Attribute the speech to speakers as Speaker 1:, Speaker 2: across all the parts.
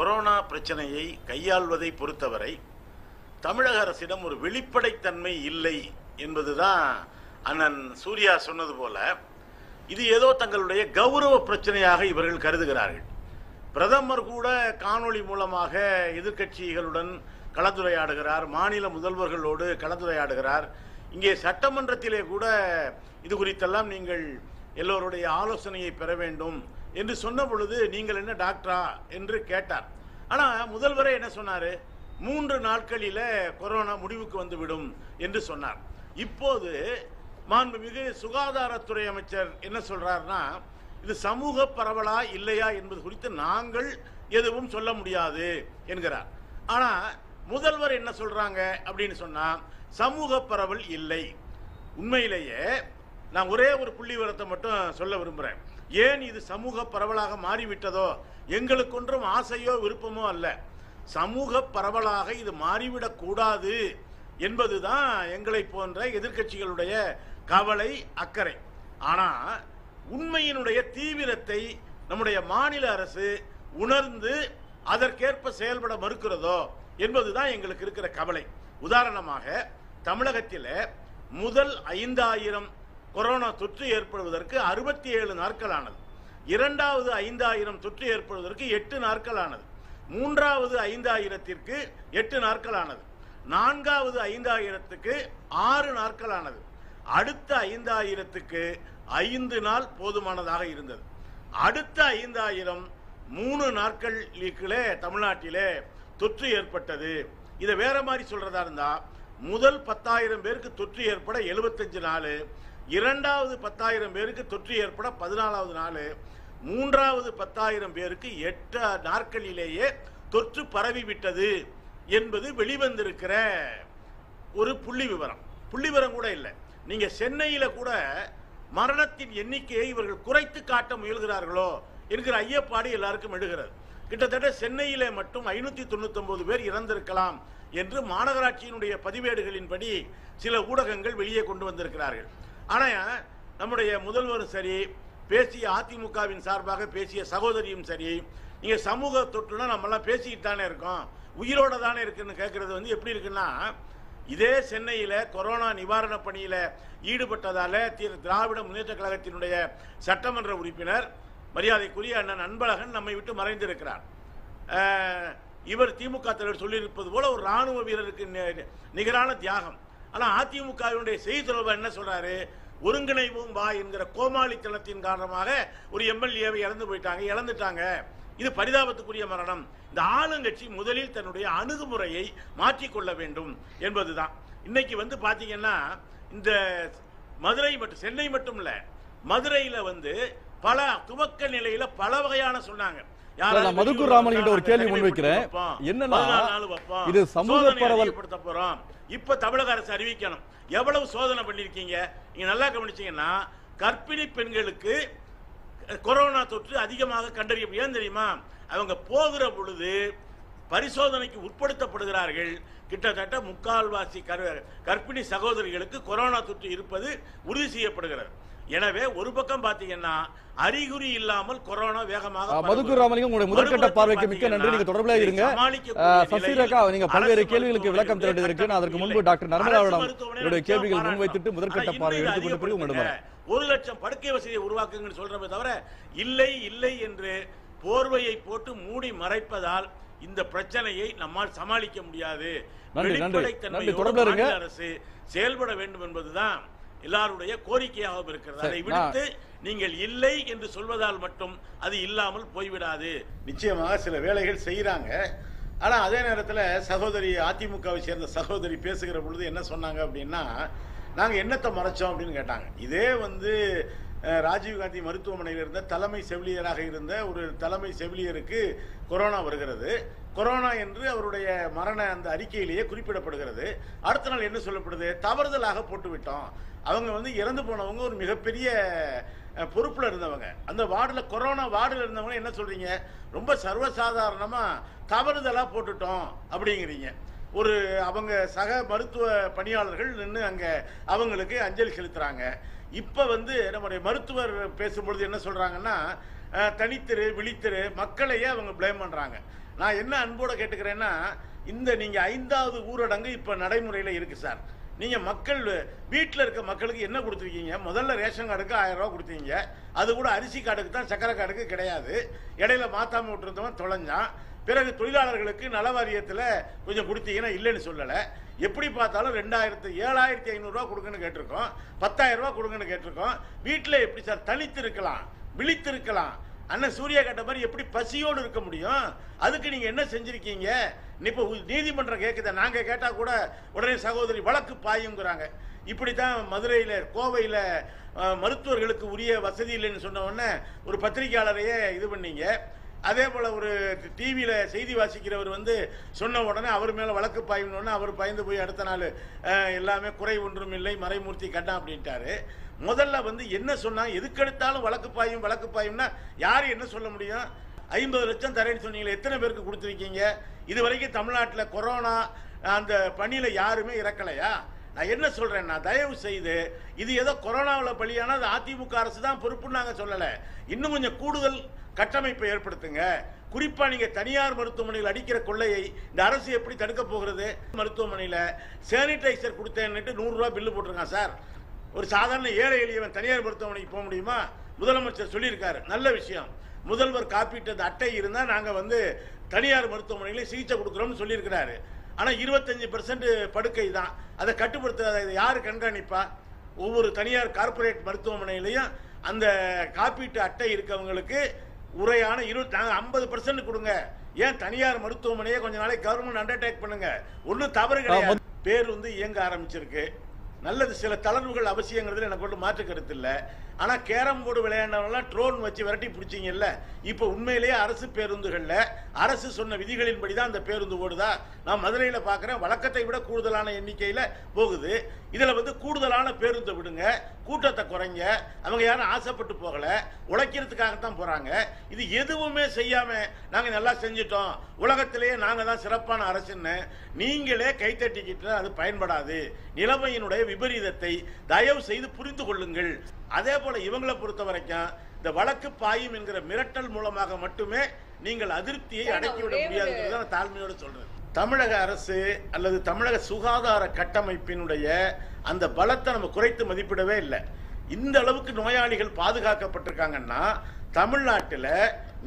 Speaker 1: Corona பிரச்சனையை கையாள்வதை பொறுத்தவரை தமிழக அரசிடம் ஒரு வெளிப்படைத்தன்மை இல்லை என்பதுதான் அண்ணன் சூர்யா சொன்னது போல. இது ஏதோ தங்களுடைய கௌரவ பிரச்சனையாக இவர்கள் கருதுகிறார்கள். பிரதமர் கூட காணொளி மூலமாக எதிர்க்கட்சிகளுடன் கலந்துரையாடுகிறார் மாநில முதல்வர்களோடு கலந்துரையாடுகிறார். இங்கே சட்டமன்றத்திலே கூட இது குறித்தெல்லாம் நீங்கள் எல்லோருடைய ஆலோசனையை பெற வேண்டும். என்று சொன்ன பொழுது நீங்கள் என்ன டாக்டரா? என்று கேட்டார். ஆனால் முதல்வரே என்ன சொன்னார்? மூன்று நாட்களில் கொரோனா முடிவுக்கு வந்துவிடும் என்று சொன்னார். இப்போது மாண்புமிகு சுகாதாரத்துறை அமைச்சர் என்ன சொல்றாருன்னா இது சமூக பரவலா இல்லையா என்பது குறித்து நாங்கள் எதுவும் சொல்ல முடியாது என்கிறார். ஆனா முதல்வர் என்ன சொல்றாங்க அப்படின்னு சொன்னா சமூக பரவல் இல்லை. உண்மையிலேயே நான் ஒரே ஒரு புள்ளி விவரத்தை மட்டும் சொல்ல விரும்புகிறேன் ஏன் இது சமூக பரவலாக மாறிவிட்டதோ? எங்களுக்கு ஒன்றும் ஆசையோ விருப்பமோ அல்ல. சமூக பரவலாக இது மாறிவிடக் கூடாது என்பதுதான் எங்களை போன்ற எதிர்க்கட்சிகளுடைய கவலை அக்கறை. ஆனால் உண்மையினுடைய தீவிரத்தை நம்முடைய மாநில அரசு உணர்ந்து அதற்கேற்ப செயல்பட மறுக்கிறதோ என்பதுதான் எங்களுக்கு இருக்கிற கவலை. உதாரணமாக தமிழகத்தில் முதல் ஐந்தாயிரம் கொரோனா தொற்று ஏற்படுவதற்கு அறுபத்தி ஏழு நாட்கள் ஆனது இரண்டாவது ஐந்தாயிரம் தொற்று ஏற்படுவதற்கு எட்டு நாட்கள் ஆனது மூன்றாவது ஐந்தாயிரத்திற்கு எட்டு நாட்கள் ஆனது நான்காவது ஐந்தாயிரத்துக்கு ஆறு நாட்கள் ஆனது அடுத்த ஐந்தாயிரத்துக்கு ஐந்து நாள் போதுமானதாக இருந்தது. அடுத்த ஐந்தாயிரம் மூணு நாட்களுக்குள்ளே தமிழ்நாட்டிலே தொற்று ஏற்பட்டது. இதை வேற மாதிரி சொல்றதா இருந்தா முதல் பத்தாயிரம் பேருக்கு தொற்று ஏற்பட எழுபத்தஞ்சு நாள் இரண்டாவது பத்தாயிரம் பேருக்கு தொற்று ஏற்பட பதினாலாவது நாள் மூன்றாவது பத்தாயிரம் பேருக்கு எட்டு நாட்களிலேயே தொற்று பரவிவிட்டது என்பது வெளிவந்திருக்கிற ஒரு புள்ளி விவரம். புள்ளி விவரம் கூட இல்லை. நீங்க சென்னையில் கூட மரணத்தின் எண்ணிக்கையை இவர்கள் குறைத்து காட்ட முயல்கிறார்களோ என்கிற ஐயப்பாடு எல்லாருக்கும் எடுகிறது கிட்டத்தட்ட சென்னையிலே மட்டும் ஐநூத்தி தொண்ணூத்தி பேர் இறந்திருக்கலாம் என்று மாநகராட்சியினுடைய பதிவேடுகளின்படி சில ஊடகங்கள் வெளியே கொண்டு வந்திருக்கிறார்கள். ஆனால் நம்முடைய முதல்வரும் சரி பேசிய அதிமுகவின் சார்பாக பேசிய சகோதரியும் சரி நீங்கள் சமூக தொற்றுனா நம்மெல்லாம் பேசிக்கிட்டு தானே இருக்கோம். உயிரோட தானே இருக்குன்னு கேட்குறது வந்து எப்படி இருக்குன்னா இதே சென்னையில் கொரோனா நிவாரண பணியில் ஈடுபட்டதால் திராவிட முன்னேற்ற கழகத்தினுடைய சட்டமன்ற உறுப்பினர் மரியாதைக்குரிய அண்ணன் அன்பழகன் நம்மை விட்டு மறைந்திருக்கிறார். இவர் திமுக தலைவர் சொல்லியிருப்பது போல ஒரு ராணுவ வீரருக்கு நிகரான தியாகம். ஆனால் அதிமுகவினுடைய செய்தி தொடர்பாக என்ன சொல்கிறாரு ஒருங்கிணைவும் வா என்கிற கோமாளித்தனத்தின் காரணமாக ஒரு எம்எல்ஏவை இறந்து போயிட்டாங்க இழந்துட்டாங்க. இது பரிதாபத்துக்குரிய மரணம். இந்த ஆளுங்கட்சி முதலில் தன்னுடைய அணுகுமுறையை மாற்றிக்கொள்ள வேண்டும் என்பதுதான். இன்னைக்கு வந்து பாத்தீங்கன்னா இந்த மதுரை மட்டும் சென்னை மட்டும் இல்ல மதுரையில வந்து பல துவக்க நிலையில பல வகையான சொன்னாங்க.
Speaker 2: நான் மதுக்கூர் ராமன் கிட்ட ஒரு கேள்வி முன்வைக்கிறேன். என்னன்னா. இது சமூக பரவல்
Speaker 1: போறோம் இப்ப தமிழக அரசு அறிவிக்கணும். எவ்வளவு சோதனை பண்ணிருக்கீங்க? நீங்க நல்லா கவனிச்சீங்கன்னா கர்ப்பிணி பெண்களுக்கு கொரோனா தொற்று அதிகமாக கண்டறிய ஏன் தெரியுமா? அவங்க போகிற பொழுது பரிசோதனைக்கு உட்படுத்தப்படுகிறார்கள். கிட்டத்தட்ட முக்கால்வாசி கர்- கர்ப்பிணி சகோதரிகளுக்கு கொரோனா தொற்று இருப்பது உறுதி செய்யப்படுகிறது. எனவே ஒரு பக்கம் பாத்தீங்கன்னா அறிகுறி இல்லாமல் கொரோனா வேகமாக.
Speaker 2: மதுக்கூர் ராமலிங்கம் உங்களுடைய முதற்கட்ட பார்வைக்கு மிக்க நன்றி நீங்க தொடர்புல இருங்க சசிரேகா நீங்க பல்வேறு கேள்விகளுக்கு விளக்கம்
Speaker 1: மருத்துவமனையில்
Speaker 2: திரண்டிருக்கு நான் அதற்கு முன்பு. டாக்டர்
Speaker 1: மருத்துவமனையில்
Speaker 2: என்னுடைய கேள்விகள். முன்வைத்துட்டு முதற்கட்ட பார்வை எடுத்துக்கொண்ட பிறகு உங்களிடம்.
Speaker 1: ஒரு லட்சம் படுக்கை வசதியை உருவாக்குங்கன்னு சொல்றமே தவிர இல்லை இல்லை என்று போர்வையை போட்டு மூடி மறைப்பதால் இந்த பிரச்சனையை நம்மால் சமாளிக்க முடியாது
Speaker 2: நன்றி, நன்றி.
Speaker 1: அரசு செயல்பட வேண்டும் என்பதுதான் எல்லாருடைய கோரிக்கையாகவும் இருக்கிறது. அதை விடுத்து நீங்கள் இல்லை என்று சொல்வதால் மட்டும் அது இல்லாமல் போய்விடாது. நிச்சயமாக சில வேலைகள் செய்யறாங்க ஆனா அதே நேரத்தில் சகோதரி அதிமுகவை சேர்ந்த சகோதரி பேசுகிற பொழுது என்ன சொன்னாங்க அப்படின்னா நாங்க என்னத்தை மறைச்சோம்? அப்படின்னு கேட்டாங்க. இதே வந்து ராஜீவ்காந்தி மருத்துவமனையில் இருந்த தலைமை செவிலியராக இருந்த ஒரு தலைமை செவிலியருக்கு கொரோனா வருகிறது. கொரோனா என்று அவருடைய மரண அந்த அறிக்கையிலேயே குறிப்பிடப்படுகிறது. அடுத்த நாள் என்ன சொல்லப்படுது? தவறுதலாக போட்டு விட்டோம் அவங்க வந்து இறந்து போனவங்க ஒரு மிகப்பெரிய பொறுப்பில் இருந்தவங்க. அந்த வார்டில் கொரோனா வார்டில் இருந்தவங்க என்ன சொல்கிறீங்க ரொம்ப சர்வசாதாரணமாக தவறுதலாக போட்டுட்டோம் அப்படிங்கிறீங்க. ஒரு அவங்க சக மருத்துவ பணியாளர்கள் நின்று அங்கே அவங்களுக்கு அஞ்சலி செலுத்துகிறாங்க இப்போ வந்து நம்முடைய மருத்துவர் பேசும்பொழுது என்ன சொல்கிறாங்கன்னா தனித்திரு விழித்திரு மக்களையே அவங்க ப்ளேம் பண்ணுறாங்க நான் என்ன அன்போடு கேட்டுக்கிறேன்னா இந்த நீங்கள் ஐந்தாவது ஊரடங்கு இப்போ நடைமுறையில் இருக்குது சார். நீங்கள் மக்கள் வீட்டில் இருக்க மக்களுக்கு என்ன கொடுத்துருக்கீங்க? முதல்ல ரேஷன் கார்டுக்கு ஆயிரம் ரூபா கொடுத்தீங்க. அது கூட அரிசி கார்டுக்கு தான் சக்கரை கார்டுக்கு கிடையாது. இடையில மாத்தாம விட்டுருந்தவன் தொலைஞ்சான். பிறகு தொழிலாளர்களுக்கு நல வாரியத்தில் கொஞ்சம் கொடுத்தீங்கன்னா இல்லைன்னு சொல்லலை. எப்படி பார்த்தாலும் ரெண்டாயிரத்து ஏழாயிரத்தி ஐநூறுரூவா கொடுங்கன்னு கேட்டிருக்கோம். பத்தாயிரம் ரூபா கொடுங்கன்னு கேட்டிருக்கோம். வீட்டில் எப்படி சார் தனித்திருக்கலாம் விழித்திருக்கலாம். அண்ணன் சூர்யா கேட்ட மாதிரி எப்படி பசியோடு இருக்க முடியும்? அதுக்கு நீங்க என்ன செஞ்சிருக்கீங்க? இப்போ நீதிமன்றம் கேட்குத நாங்க கேட்டா கூட உடனே சகோதரி வழக்கு பாயுங்கிறாங்க. இப்படித்தான் மதுரையில கோவையில கோவையில் மருத்துவர்களுக்கு உரிய வசதி இல்லைன்னு சொன்ன உடனே ஒரு பத்திரிகையாளரையே இது பண்ணீங்க. அதே போல ஒரு டிவியில செய்தி வாசிக்கிறவர் வந்து சொன்ன உடனே அவர் மேல வழக்கு பாயணும்னு அவர் பயந்து போய் அடுத்த நாள் எல்லாமே குறை ஒன்றும் இல்லை மறைமூர்த்தி கண்டான் அப்படின்ட்டாரு. முதல்ல வந்து என்ன சொன்னாங்க எதுக்கெடுத்தாலும் வழக்கு பாயும் வழக்கு பாயும்னா யார் என்ன சொல்ல முடியும்? ஐம்பது லட்சம் தரேன்னு சொன்னீங்களே எத்தனை பேருக்கு கொடுத்துருக்கீங்க? இது வரைக்கும் தமிழ்நாட்டில் கொரோனா அந்த பணியில் யாருமே இறக்கலையா? நான் என்ன சொல்கிறேன்னா தயவு செய்து இது ஏதோ கொரோனாவில் பலியானா அது அதிமுக அரசு தான் பொறுப்புன்னு நாங்கள் சொல்லலை. இன்னும் கொஞ்சம் கூடுதல் கட்டமைப்பை ஏற்படுத்துங்க. குறிப்பாக நீங்கள் தனியார் மருத்துவமனையில் அடிக்கிற கொள்ளையை இந்த அரசு எப்படி தடுக்க போகிறது? மருத்துவமனையில் சானிடைசர் கொடுத்தேன்னுட்டு நூறுரூவா பில்லு போட்டிருக்கான் சார். ஒரு சாதாரண ஏழை எளியவன் தனியார் மருத்துவமனைக்கு போக முடியுமா? முதலமைச்சர் சொல்லியிருக்காரு. நல்ல விஷயம். முதல்வர் காப்பீட்டு அட்டை இருந்தா நாங்க வந்து தனியார் மருத்துவமனையில சிகிச்சை கொடுக்குறோம்னு சொல்லியிருக்கிறாரு. ஆனா இருபத்தஞ்சு பெர்சன்ட் படுக்கை தான். அதை கட்டுப்படுத்த யாரு கண்காணிப்பா? ஒவ்வொரு தனியார் கார்ப்பரேட் மருத்துவமனையிலையும் அந்த காப்பீட்டு அட்டை இருக்கவங்களுக்கு உரையான இருபத்தி நாங்கள் ஐம்பது பர்சன்ட் கொடுங்க. ஏன் தனியார் மருத்துவமனையை கொஞ்ச நாளைக்கு கவர்மெண்ட் அண்டர்டேக் பண்ணுங்க? ஒன்றும் தவறு கிடையாது. பேர் வந்து இயங்க ஆரம்பிச்சிருக்கு. நல்லது சில தளர்வுகள் அவசியங்கிறதுல எனக்கு ஒன்றும் மாற்று கருத்து இல்லை. ஆனால் கேரம் போர்டு விளையாண்டவங்களாம் ட்ரோன் வச்சு விரட்டி பிடிச்சிங்கல்ல. இப்போ உண்மையிலேயே அரசு பேருந்துகளில் அரசு சொன்ன விதிகளின்படி தான் அந்த பேருந்து ஓடுதா? நான் மதுரையில் பார்க்குறேன் வழக்கத்தை விட கூடுதலான எண்ணிக்கையில் போகுது. இதுல வந்து கூடுதலான பேருந்தை விடுங்க. கூட்டத்தை குறைங்க. அவங்க யாரும் ஆசைப்பட்டு போகல. உழைக்கிறதுக்காகத்தான் போறாங்க. இது எதுவுமே செய்யாம நாங்க நல்லா செஞ்சிட்டோம். உலகத்திலேயே நாங்க தான் சிறப்பான அரசுன்னு நீங்களே கைத்தட்டிக்கிட்டு அது பயன்படாது. நிலைமையினுடைய விபரீதத்தை தயவு செய்து புரிந்து கொள்ளுங்கள். அதே போல இவங்களை பொறுத்த வரைக்கும் இந்த வழக்கு பாயும் என்கிற மிரட்டல் மூலமாக மட்டுமே நீங்கள் அதிருப்தியை அடக்கிவிட முடியாதுங்கிறத நான் தாழ்மையோடு சொல்றேன். தமிழக அரசு அல்லது தமிழக சுகாதார கட்டமைப்பினுடைய அந்த பலத்தை நம்ம குறைத்து மதிப்பிடவே இல்லை. இந்த அளவுக்கு நோயாளிகள் பாதுகாக்கப்பட்டிருக்காங்கன்னா தமிழ்நாட்டில்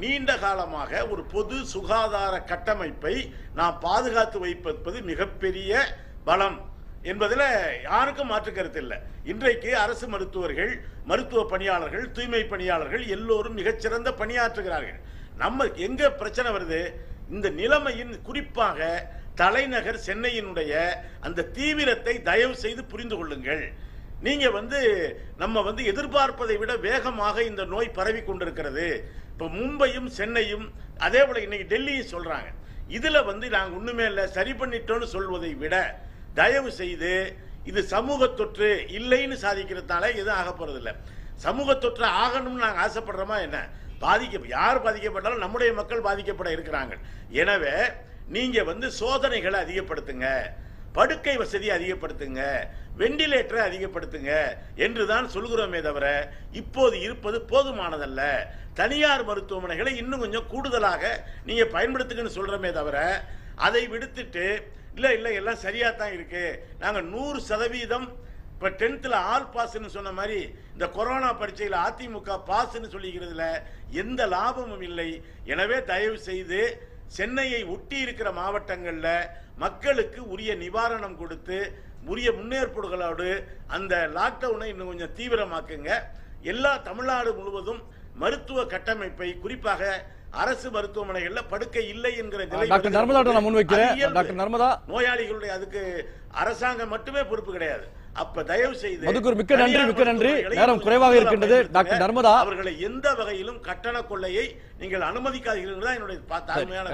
Speaker 1: நீண்ட காலமாக ஒரு பொது சுகாதார கட்டமைப்பை நாம் பாதுகாத்து வைப்பது மிகப்பெரிய பலம் என்பதில் யாருக்கும் மாற்று கருத்து இல்லை. இன்றைக்கு அரசு மருத்துவர்கள் மருத்துவ பணியாளர்கள் தூய்மை பணியாளர்கள் எல்லோரும் மிகச்சிறந்த பணியாற்றுகிறார்கள். நம்ம எங்கே பிரச்சனை வருது? இந்த நிலைமையின் குறிப்பாக தலைநகர் சென்னையினுடைய அந்த தீவிரத்தை தயவு செய்து புரிந்து கொள்ளுங்கள். நீங்க வந்து நம்ம வந்து எதிர்பார்ப்பதை விட வேகமாக இந்த நோய் பரவி கொண்டிருக்கிறது. இப்போ மும்பையும் சென்னையும் அதே போல இன்னைக்கு டெல்லியும் சொல்றாங்க. இதுல வந்து நாங்கள் ஒண்ணுமே இல்லை சரி பண்ணிட்டோம்னு சொல்வதை விட தயவு செய்து இது சமூக தொற்று இல்லைன்னு சாதிக்கிறதுனால எதுவும் ஆக சமூக தொற்று ஆகணும்னு நாங்கள் ஆசைப்படுறோமா என்ன? பாதிக்க யார் பாதிக்கப்பட்டாலும் நம்முடைய மக்கள் பாதிக்கப்பட இருக்கிறாங்க. எனவே நீங்க வந்து சோதனைகளை அதிகப்படுத்துங்க படுக்கை வசதி அதிகப்படுத்துங்க வெண்டிலேட்டரை அதிகப்படுத்துங்க என்று தான் சொல்கிறோமே தவிர இப்போது இருப்பது போதுமானதல்ல. தனியார் மருத்துவமனைகளை இன்னும் கொஞ்சம் கூடுதலாக நீங்கள் பயன்படுத்துங்கன்னு சொல்கிறோமே தவிர அதை விடுத்துட்டு இல்லை இல்லை எல்லாம் சரியாக தான் இருக்குது நாங்கள் நூறு சதவீதம் இப்ப டென்த்ல ஆல் பாஸ்ன்னு சொன்ன மாதிரி இந்த கொரோனா பரீட்சையில் அதிமுக பாஸ்ன்னு சொல்லிக்கிறதுல எந்த லாபமும் இல்லை. எனவே தயவு செய்து சென்னையை ஒட்டி இருக்கிற மாவட்டங்கள்ல மக்களுக்கு உரிய நிவாரணம் கொடுத்து உரிய முன்னேற்பாடுகளோடு அந்த லாக்டவுனை இன்னும் கொஞ்சம் தீவிரமாக்குங்க. எல்லா தமிழ்நாடு முழுவதும் மருத்துவ கட்டமைப்பை குறிப்பாக அரசு மருத்துவமனைகள்ல படுக்கை இல்லை என்கிற நிலை
Speaker 2: டாக்டர் நர்மதா நான் முன்வைக்கிறேன். டாக்டர் நர்மதா.
Speaker 1: நோயாளிகளுடைய அதுக்கு அரசாங்கம் மட்டுமே பொறுப்பு கிடையாது. அப்ப தயவு செய்து
Speaker 2: மதுக்கூர் மிக்க நன்றி, மிக்க நன்றி. நேரம் குறைவாக இருக்கின்றது. டாக்டர் நர்மதா.
Speaker 1: அவர்களை எந்த வகையிலும் கட்டண கொள்ளையை நீங்கள் அனுமதிக்காதீர்கள் என்னுடைய பா- தாழ்மையான